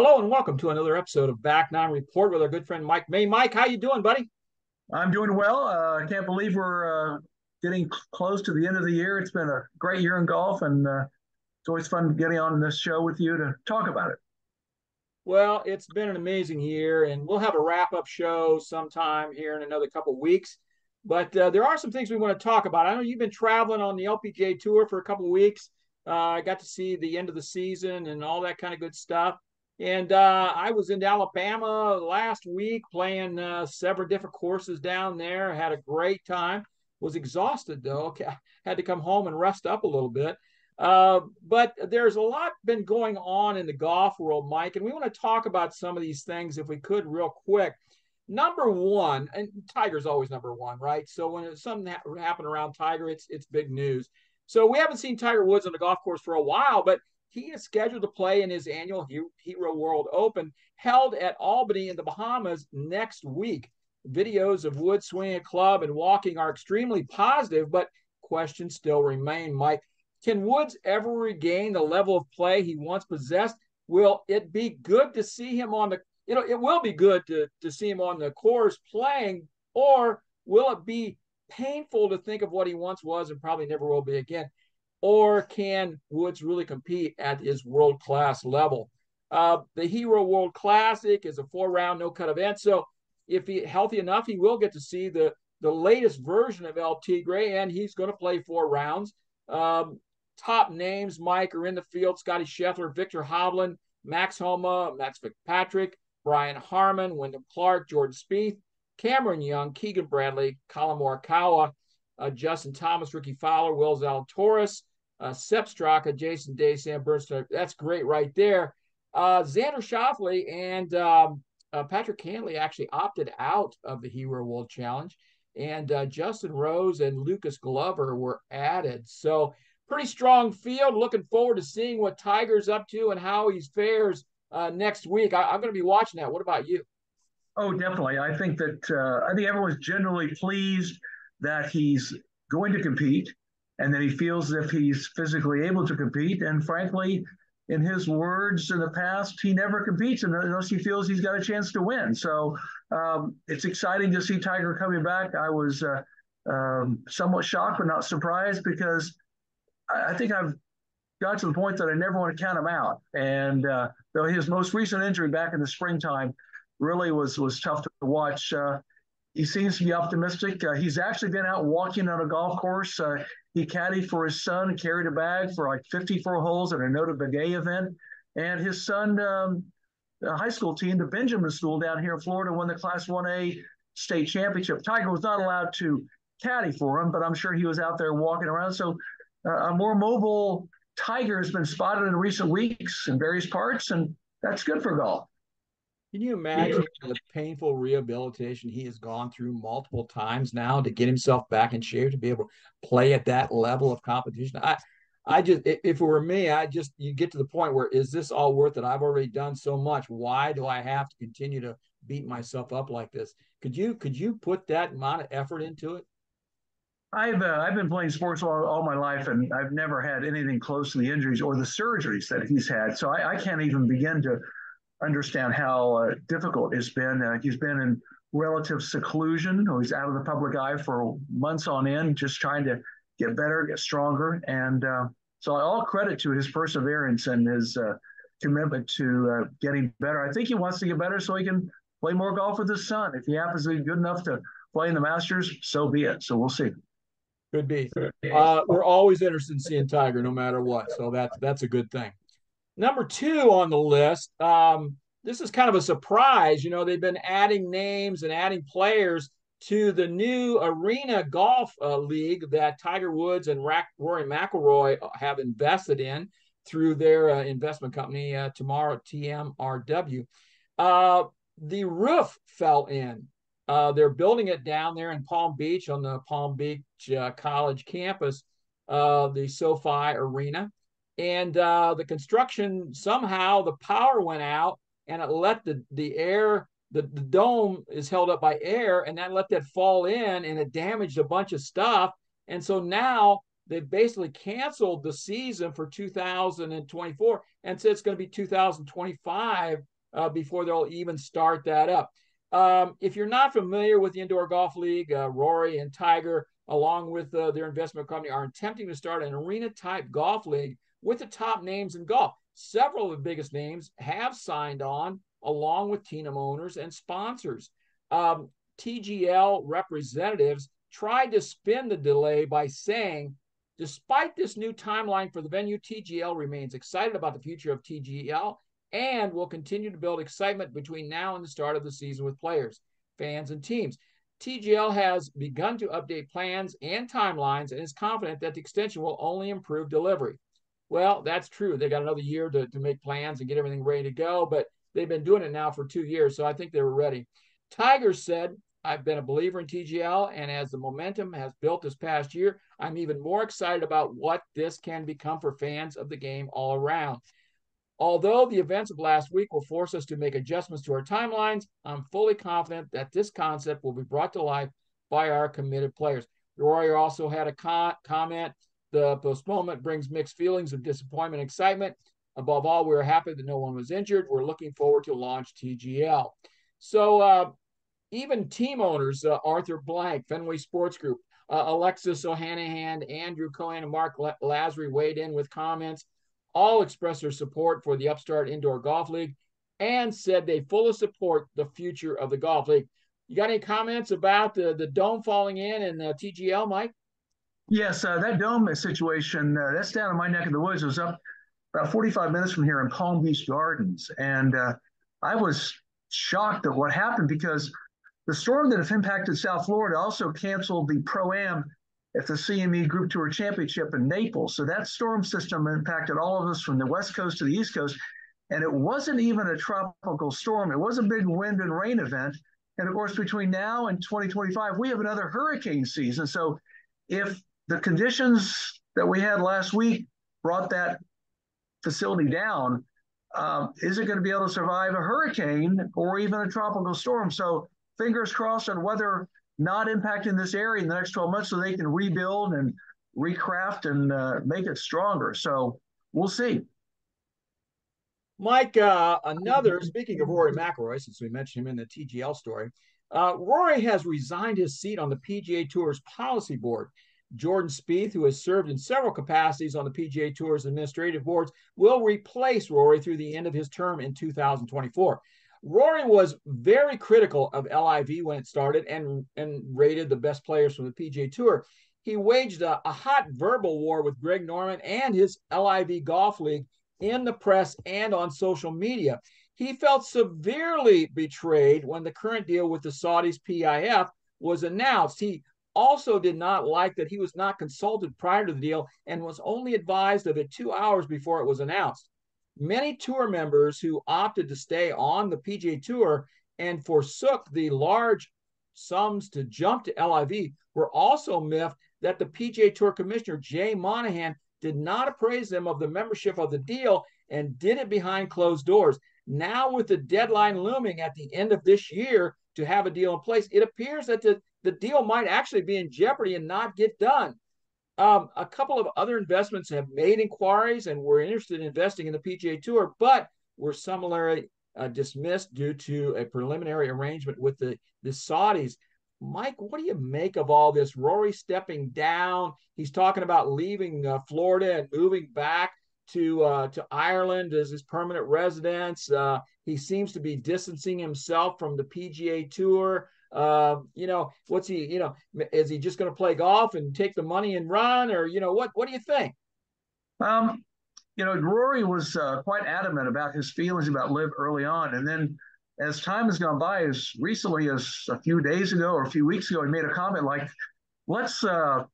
Hello and welcome to another episode of Back Nine Report with our good friend Mike May. Mike, how you doing, buddy? I'm doing well. Uh, I can't believe we're uh, getting close to the end of the year. It's been a great year in golf, and uh, it's always fun getting on this show with you to talk about it. Well, it's been an amazing year, and we'll have a wrap-up show sometime here in another couple of weeks. But uh, there are some things we want to talk about. I know you've been traveling on the LPGA tour for a couple of weeks. Uh, I got to see the end of the season and all that kind of good stuff. And uh, I was in Alabama last week playing uh, several different courses down there. Had a great time. Was exhausted though. Okay, Had to come home and rest up a little bit. Uh, but there's a lot been going on in the golf world, Mike, and we want to talk about some of these things if we could, real quick. Number one, and Tiger's always number one, right? So when something ha- happened around Tiger, it's it's big news. So we haven't seen Tiger Woods on the golf course for a while, but he is scheduled to play in his annual Hero World Open held at Albany in the Bahamas next week. Videos of Woods swinging a club and walking are extremely positive, but questions still remain. Mike, can Woods ever regain the level of play he once possessed? Will it be good to see him on the you know, it will be good to, to see him on the course playing, or will it be painful to think of what he once was and probably never will be again? Or can Woods really compete at his world class level? Uh, the Hero World Classic is a four round no cut event. So if he's healthy enough, he will get to see the, the latest version of El Tigre, and he's going to play four rounds. Um, top names, Mike, are in the field Scottie Scheffler, Viktor Hovland, Max Homa, Max Fitzpatrick, Brian Harman, Wyndham Clark, Jordan Spieth, Cameron Young, Keegan Bradley, Collin Morikawa, uh, Justin Thomas, Rickie Fowler, Will Zalatoris, uh, Sepp Straka, Jason Day, Sam Burns. That's great right there. Uh, Xander Schauffele and um, uh, Patrick Cantlay actually opted out of the Hero World Challenge, and uh, Justin Rose and Lucas Glover were added. So pretty strong field. Looking forward to seeing what Tiger's up to and how he fares uh, next week. I, am going to be watching that. What about you? Oh, definitely. I think that uh, I think everyone's generally pleased that he's going to compete and that he feels if he's physically able to compete. And frankly, in his words in the past, he never competes unless he feels he's got a chance to win. So um, it's exciting to see Tiger coming back. I was uh, um, somewhat shocked, but not surprised because I, I, think I've got to the point that I never want to count him out. And uh, though his most recent injury back in the springtime really was was tough to watch. Uh, he seems to be optimistic. Uh, he's actually been out walking on a golf course. Uh, he caddied for his son, carried a bag for like 54 holes at a Notah Begay event. And his son, um, the high school team, the Benjamin School down here in Florida, won the Class 1A state championship. Tiger was not allowed to caddy for him, but I'm sure he was out there walking around. So uh, a more mobile Tiger has been spotted in recent weeks in various parts, and that's good for golf. Can you imagine the painful rehabilitation he has gone through multiple times now to get himself back in shape to be able to play at that level of competition? I, I just, if it were me, I just, you get to the point where is this all worth it? I've already done so much. Why do I have to continue to beat myself up like this? Could you, could you put that amount of effort into it? I've uh, I've been playing sports all, all my life, and I've never had anything close to the injuries or the surgeries that he's had. So I, I can't even begin to understand how uh, difficult it's been. Uh, he's been in relative seclusion, or he's out of the public eye for months on end, just trying to get better, get stronger. And uh, so, all credit to his perseverance and his uh, commitment to uh, getting better. I think he wants to get better so he can play more golf with his son. If he happens to be good enough to play in the Masters, so be it. So we'll see. Could be. Uh, we're always interested in seeing Tiger, no matter what. So that's that's a good thing. Number two on the list, um, this is kind of a surprise. You know, they've been adding names and adding players to the new Arena Golf uh, League that Tiger Woods and Rory McIlroy have invested in through their uh, investment company, uh, Tomorrow TMRW. Uh, the roof fell in. Uh, they're building it down there in Palm Beach on the Palm Beach uh, College campus, the SoFi Arena and uh, the construction somehow the power went out and it let the the air the, the dome is held up by air and that let that fall in and it damaged a bunch of stuff and so now they've basically canceled the season for 2024 and said it's going to be 2025 uh, before they'll even start that up. Um, if you're not familiar with the Indoor Golf League, uh, Rory and Tiger, along with uh, their investment company, are attempting to start an arena type golf league with the top names in golf. Several of the biggest names have signed on, along with team owners and sponsors. Um, TGL representatives tried to spin the delay by saying, despite this new timeline for the venue, TGL remains excited about the future of TGL and will continue to build excitement between now and the start of the season with players, fans, and teams. TGL has begun to update plans and timelines and is confident that the extension will only improve delivery. Well, that's true. They got another year to, to make plans and get everything ready to go, but they've been doing it now for two years, so I think they were ready. Tiger said, I've been a believer in TGL, and as the momentum has built this past year, I'm even more excited about what this can become for fans of the game all around. Although the events of last week will force us to make adjustments to our timelines, I'm fully confident that this concept will be brought to life by our committed players. Rory also had a comment the postponement brings mixed feelings of disappointment and excitement. Above all, we're happy that no one was injured. We're looking forward to launch TGL. So, uh, even team owners, uh, Arthur Blank, Fenway Sports Group, uh, Alexis Ohanian, Andrew Cohen, and Mark Lasry weighed in with comments all expressed their support for the Upstart Indoor Golf League and said they fully support the future of the golf league. You got any comments about the, the dome falling in and uh, TGL, Mike? Yes, uh, that dome situation, uh, that's down in my neck of the woods. It was up about 45 minutes from here in Palm Beach Gardens. And uh, I was shocked at what happened because the storm that has impacted South Florida also canceled the Pro Am at the CME Group Tour Championship in Naples. So that storm system impacted all of us from the West Coast to the East Coast. And it wasn't even a tropical storm, it was a big wind and rain event. And of course, between now and 2025, we have another hurricane season. So if the conditions that we had last week brought that facility down, um, is it going to be able to survive a hurricane or even a tropical storm? So fingers crossed on whether not impacting this area in the next 12 months so they can rebuild and recraft and uh, make it stronger. So we'll see. Mike, uh, another, speaking of Rory McIlroy, since we mentioned him in the TGL story, uh, Rory has resigned his seat on the PGA Tour's policy board. Jordan Spieth, who has served in several capacities on the PGA Tour's administrative boards, will replace Rory through the end of his term in 2024. Rory was very critical of LIV when it started and, and rated the best players from the PGA Tour. He waged a, a hot verbal war with Greg Norman and his LIV Golf League in the press and on social media. He felt severely betrayed when the current deal with the Saudis PIF was announced. He also did not like that he was not consulted prior to the deal and was only advised of it two hours before it was announced. Many tour members who opted to stay on the PGA Tour and forsook the large sums to jump to LIV were also miffed that the PGA Tour Commissioner Jay Monahan did not appraise them of the membership of the deal and did it behind closed doors. Now, with the deadline looming at the end of this year to have a deal in place, it appears that the, the deal might actually be in jeopardy and not get done. Um, a couple of other investments have made inquiries and were interested in investing in the PGA Tour, but were similarly uh, dismissed due to a preliminary arrangement with the, the Saudis. Mike, what do you make of all this? Rory stepping down. He's talking about leaving uh, Florida and moving back to uh, to Ireland as his permanent residence. Uh, he seems to be distancing himself from the PGA Tour. Uh, you know, what's he? You know, is he just going to play golf and take the money and run, or you know, what? What do you think? Um, you know, Rory was uh, quite adamant about his feelings about LIV early on, and then as time has gone by, as recently as a few days ago or a few weeks ago, he made a comment like, "Let's uh,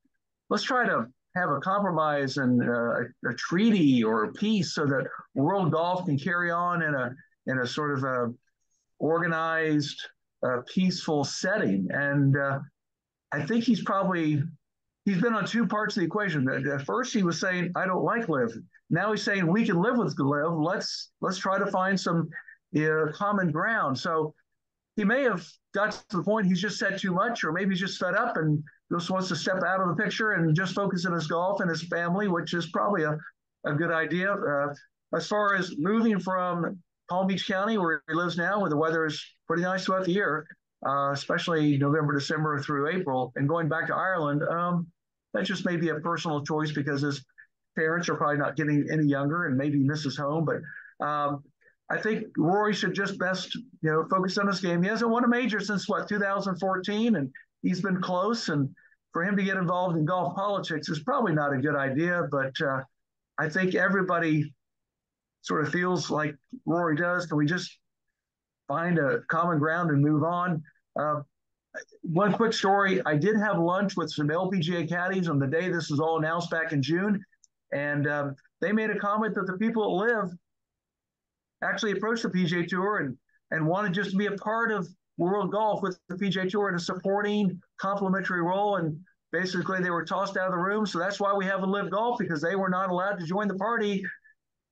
let's try to have a compromise and uh, a treaty or a peace so that world golf can carry on in a in a sort of a organized uh, peaceful setting. And uh, I think he's probably he's been on two parts of the equation. At first, he was saying, "I don't like LIV." Now he's saying, "We can live with LIV. Let's let's try to find some uh, common ground." So he may have got to the point he's just said too much, or maybe he's just fed up and just wants to step out of the picture and just focus on his golf and his family, which is probably a, a good idea. Uh, as far as moving from Palm Beach County, where he lives now, where the weather is pretty nice throughout the year, uh, especially November, December through April, and going back to Ireland, um, that just may be a personal choice because his parents are probably not getting any younger and maybe misses home. But um, I think Rory should just best, you know, focus on his game. He hasn't won a major since what 2014, and he's been close. And for him to get involved in golf politics is probably not a good idea. But uh, I think everybody sort of feels like Rory does. Can we just find a common ground and move on? Uh, one quick story I did have lunch with some LPGA caddies on the day this was all announced back in June. And um, they made a comment that the people that LIV actually approached the PGA Tour and, and wanted just to be a part of World Golf with the PGA Tour in a supporting, complimentary role. And basically, they were tossed out of the room. So that's why we have a LIV Golf because they were not allowed to join the party.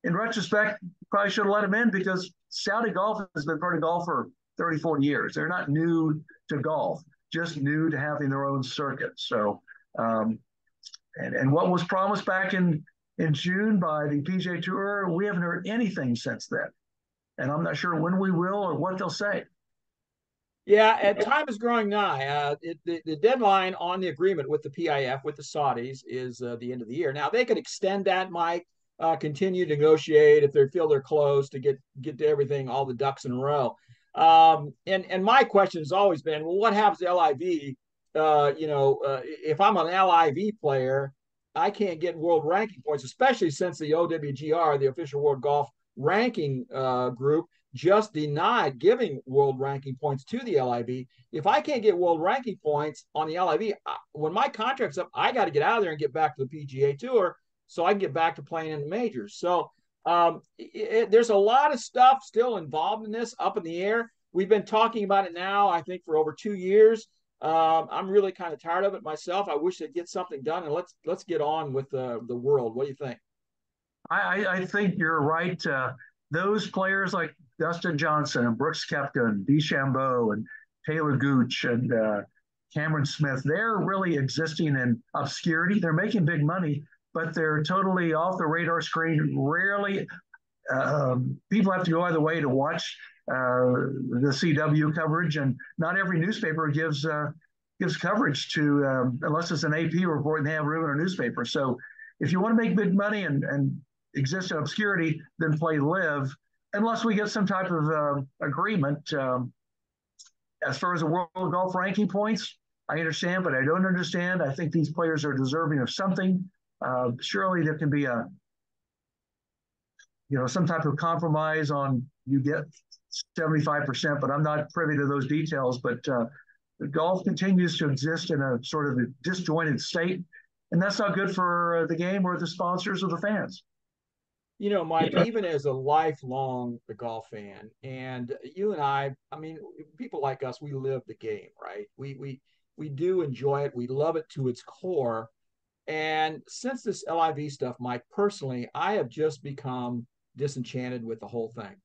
In retrospect, probably should have let them in because Saudi Golf has been part of golf for 30, 40 years. They're not new to golf, just new to having their own circuit. So, um, and, and what was promised back in, in June by the PGA Tour, we haven't heard anything since then. And I'm not sure when we will or what they'll say. Yeah, and time is growing nigh. Uh, it, the, the deadline on the agreement with the PIF with the Saudis is uh, the end of the year. Now they could extend that, Mike, uh, continue to negotiate if they feel they're close to get get to everything, all the ducks in a row. Um, and and my question has always been, well, what happens to LIV? Uh, you know, uh, if I'm an LIV player, I can't get world ranking points, especially since the OWGR, the official world golf ranking uh, group, just denied giving world ranking points to the LIV. If I can't get world ranking points on the LIV, when my contract's up, I got to get out of there and get back to the PGA Tour so I can get back to playing in the majors. So um, it, there's a lot of stuff still involved in this, up in the air. We've been talking about it now, I think, for over two years. Um, I'm really kind of tired of it myself. I wish they'd get something done, and let's let's get on with the the world. What do you think? I, I think you're right. Uh, those players like Dustin Johnson and Brooks Koepka and DeChambeau and Talor Gooch and uh, Cameron Smith, they're really existing in obscurity. They're making big money, but they're totally off the radar screen. Rarely, um, people have to go out of the way to watch uh, the CW coverage, and not every newspaper gives uh, gives coverage to um, unless it's an AP report and they have room in a newspaper. So, if you want to make big money and and exist in obscurity, then play LIV, Unless we get some type of uh, agreement. Um, as far as the world golf ranking points, I understand, but I don't understand. I think these players are deserving of something. Uh, surely there can be a, you know, some type of compromise on you get 75%, but I'm not privy to those details. But uh, golf continues to exist in a sort of a disjointed state, and that's not good for uh, the game or the sponsors or the fans. You know, Mike, even as a lifelong golf fan, and you and I, I mean, people like us, we live the game, right? We we we do enjoy it. We love it to its core. And since this LIV stuff, Mike, personally, I have just become disenchanted with the whole thing.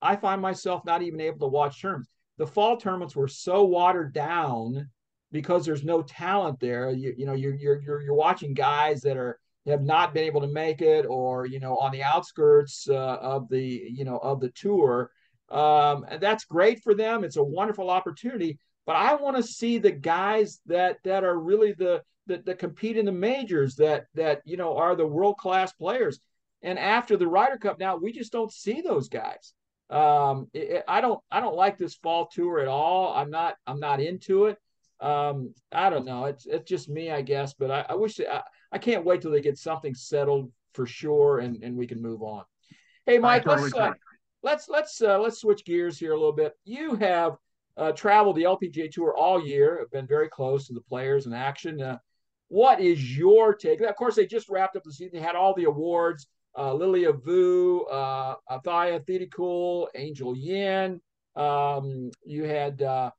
I find myself not even able to watch tournaments. The fall tournaments were so watered down because there's no talent there. You, you know, you're, you're you're you're watching guys that are have not been able to make it, or you know, on the outskirts uh, of the you know of the tour. Um, and that's great for them. It's a wonderful opportunity. But I want to see the guys that that are really the that, that compete in the majors that that you know are the world class players. And after the Ryder Cup, now we just don't see those guys. Um, it, I don't I don't like this fall tour at all. I'm not I'm not into it. Um, I don't know. It's it's just me, I guess. But I, I wish I, I can't wait till they get something settled for sure, and and we can move on. Hey, Mike, let's uh, let's let's uh, let's switch gears here a little bit. You have uh, traveled the LPGA Tour all year. Have been very close to the players in action. Uh, what is your take? Of course, they just wrapped up the season. They had all the awards uh, Lilia Vu, uh, Atthaya Thitikul, Angel Yin. Um, you had uh,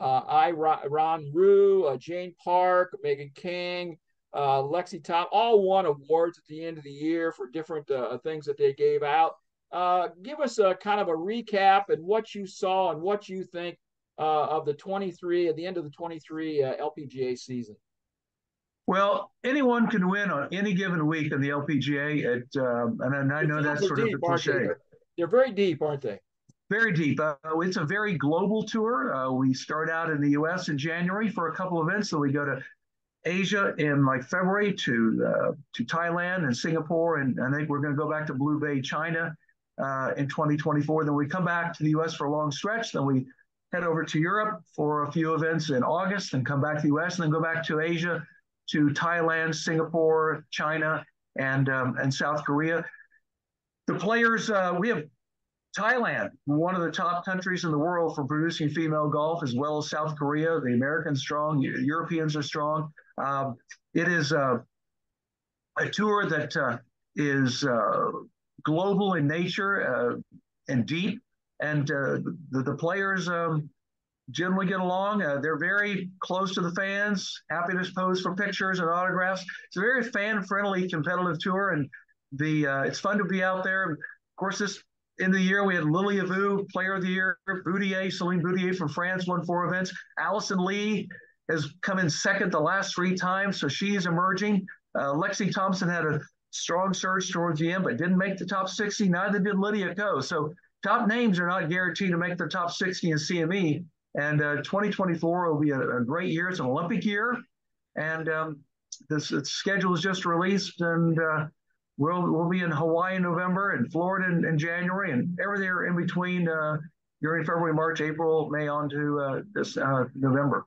uh, Hae Ran Ryu, uh, Jane Park, Megan Khang, uh, Lexi Top, all won awards at the end of the year for different things that they gave out. Give us a kind of a recap and what you saw and what you think uh, of the 23 at the end of the 23 uh, LPGA season. Well, anyone can win on any given week in the LPGA. At, um, and I know that's sort deep, of a cliche. They're, they're, very deep, aren't they? Very deep. Uh, it's a very global tour. Uh, we start out in the U.S. in January for a couple events, so we go to Asia in like February to uh, to Thailand and Singapore, and I think we're going to go back to Blue Bay, China, uh, in 2024. Then we come back to the U.S. for a long stretch. Then we head over to Europe for a few events in August, and come back to the U.S. and then go back to Asia, to Thailand, Singapore, China, and um, and South Korea. The players uh, we have Thailand, one of the top countries in the world for producing female golf, as well as South Korea. The Americans strong, Europeans are strong. Um, it is uh, a tour that uh, is uh, global in nature uh, and deep, and uh, the, the, players um, generally get along. Uh, they're very close to the fans, happy to pose for pictures and autographs. It's a very fan-friendly, competitive tour, and the it's fun to be out there. Of course, this in the year, we had Lilia Vu, Player of the Year, Boutier, Celine Boutier from France won four events. Allison Lee has come in second the last three times, so she's emerging. Uh, Lexi Thompson had a strong surge towards the end, but didn't make the top 60. Neither did Lydia Ko. So top names are not guaranteed to make the top 60 in CME. And uh, 2024 will be a, a, great year. It's an Olympic year, and um, this schedule is just released, and uh, We'll, we'll be in Hawaii in November and Florida in, in January and everything in between uh, during February, March, April, May on to uh, this uh, November.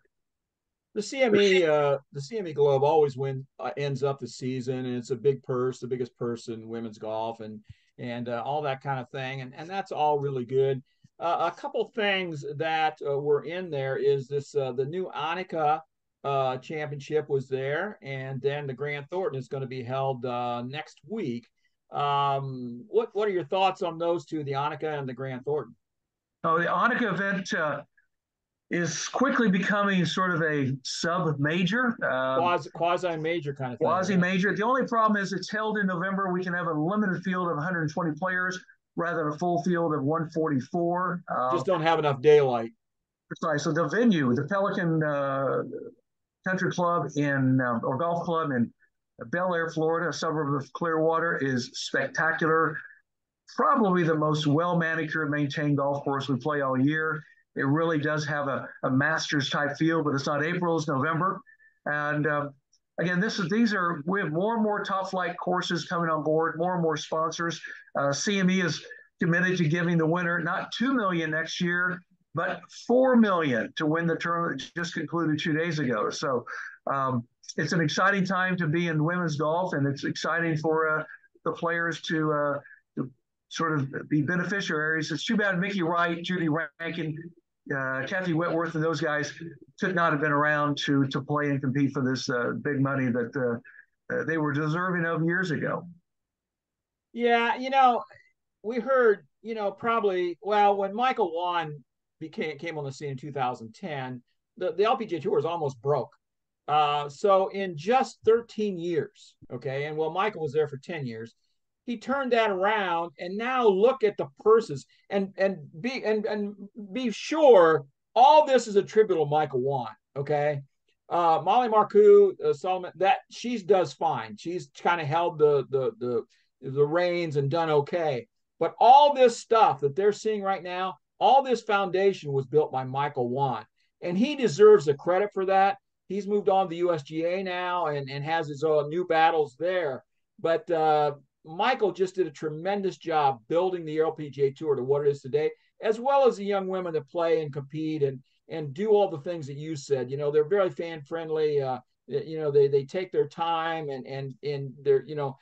The CME, uh, the CME Globe always wins, uh, ends up the season, and it's a big purse, the biggest purse in women's golf, and and uh, all that kind of thing, and and that's all really good. Uh, a couple things that uh, were in there is this uh, the new Annika uh, championship was there, and then the Grant Thornton is going to be held uh, next week. Um, what what are your thoughts on those two, the Annika and the Grant Thornton? Oh, the Annika event is quickly becoming sort of a sub major, um, quasi major kind of thing. Quasi major. The only problem is it's held in November. We can have a limited field of 120 players rather than a full field of 144. Uh, Just don't have enough daylight. Precise. So the venue, the Pelican uh, country club in um, or golf club in Belleair, Florida, a suburb of Clearwater, is spectacular. Probably the most well manicured, maintained golf course we play all year. It really does have a, a Masters type feel, but it's not April, it's November. And um, again, this is these are we have more and more top flight courses coming on board, more and more sponsors. Uh, CME is committed to giving the winner not two million next year, but four million to win the tournament just concluded two days ago. So um, it's an exciting time to be in women's golf, and it's exciting for uh, the players to, uh, to sort of be beneficiaries. It's too bad Mickey Wright, Judy Rankin, uh, Kathy Whitworth, and those guys could not have been around to to play and compete for this uh, big money that uh, uh, they were deserving of years ago. Yeah, you know, we heard, you know, probably well when Michael Whan became came on the scene in 2010, the, the LPGA tour was almost broke. Uh, so in just 13 years, okay, and well, Michael was there for 10 years, he turned that around, and now look at the purses, and and be and and be sure all this is attributable to Michael Whan, okay. Uh, Molly Marcoux, uh, Solomon, that she does fine. She's kind of held the the the the reins and done okay. But all this stuff that they're seeing right now, all this foundation was built by Michael Whan, and he deserves the credit for that. He's moved on to the USGA now and, and has his own new battles there. But uh, Michael just did a tremendous job building the LPGA Tour to what it is today, as well as the young women that play and compete and and do all the things that you said. You know, they're very fan friendly. Uh, you know, they they take their time and and and they're you know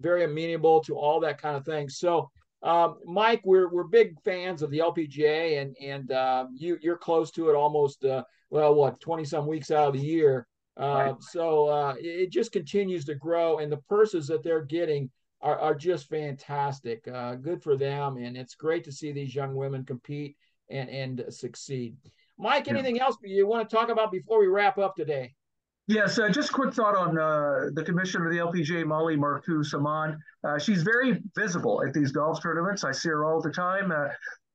very amenable to all that kind of thing. So um, Mike, we're we're big fans of the LPGA, and and uh, you you're close to it almost. Uh, well, what twenty some weeks out of the year. Uh, right. So uh, it just continues to grow, and the purses that they're getting are, are just fantastic. Uh, good for them, and it's great to see these young women compete and and succeed. Mike, anything yeah. else you want to talk about before we wrap up today? Yes, uh, just a quick thought on uh, the commissioner of the LPGA, Molly Marcoux Samaan. Uh, she's very visible at these golf tournaments. I see her all the time. Uh,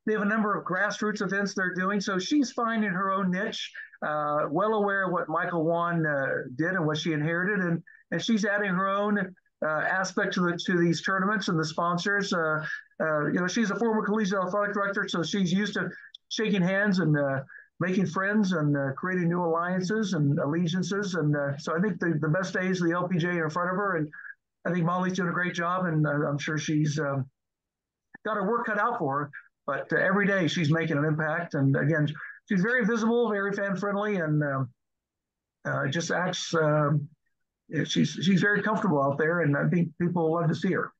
they have a number of grassroots events they're doing. So she's finding her own niche, uh, well aware of what Michael Whan uh, did and what she inherited, and and she's adding her own uh, aspect to the to these tournaments and the sponsors. Uh, uh, you know, she's a former collegiate athletic director, so she's used to shaking hands and uh, making friends and creating new alliances and allegiances. And so I think the, the best days of the LPJ are in front of her, and I think Molly's doing a great job, and I'm sure she's um, got her work cut out for her. But uh, every day she's making an impact, and again, she's very visible, very fan friendly, and um, uh, just acts. Um, she's she's very comfortable out there, and I think people love to see her.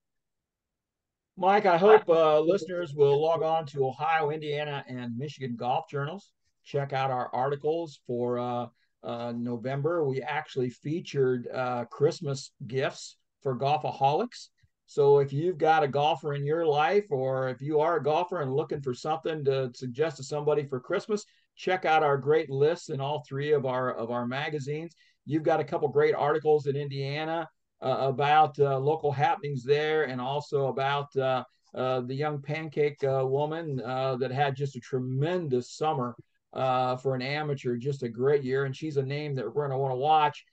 Mike, I hope uh, listeners will log on to Ohio, Indiana, and Michigan golf journals. Check out our articles for uh, uh, November. We actually featured uh, Christmas gifts for golfaholics. So if you've got a golfer in your life, or if you are a golfer and looking for something to suggest to somebody for Christmas, check out our great lists in all three of our of our magazines. You've got a couple great articles in Indiana uh, about uh, local happenings there, and also about uh, uh the young pancake uh, woman uh, that had just a tremendous summer for an amateur, just a great year. And she's a name that we're going to want to watch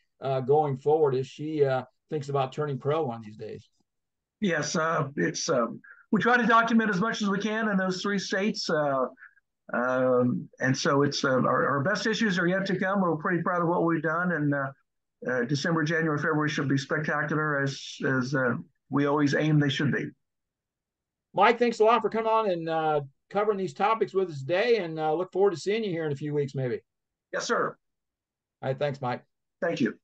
going forward as she thinks about turning pro one of these days. Yes, it's um, we try to document as much as we can in those three states, um, and so it's uh, our, our, best issues are yet to come. We're pretty proud of what we've done, and uh, uh, December, January, February should be spectacular as as uh, we always aim they should be. Mike, thanks a lot for coming on and covering these topics with us today, and look forward to seeing you here in a few weeks, maybe. Yes, sir. All right, thanks, Mike. Thank you.